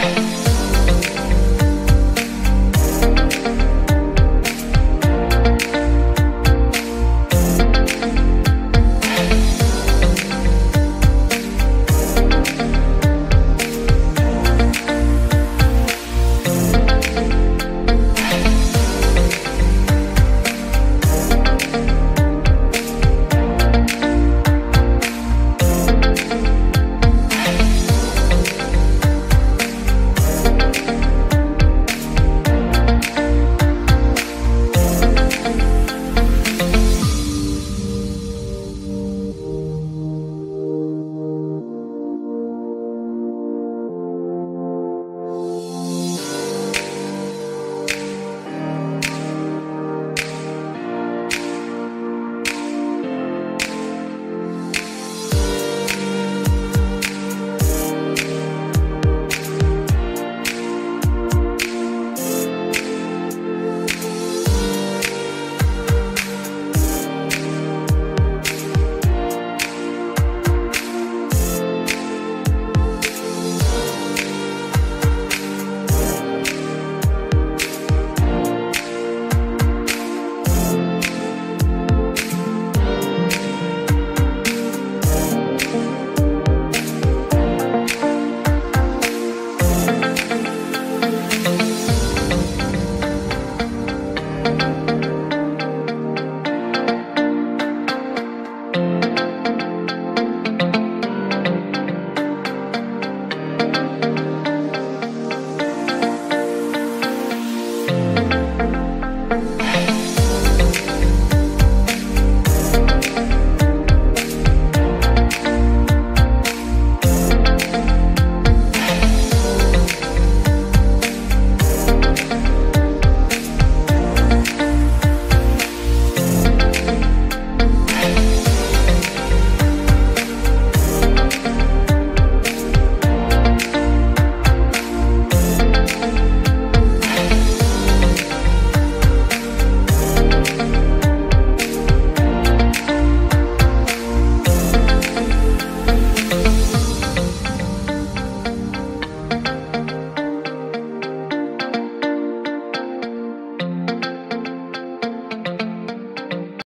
Bye.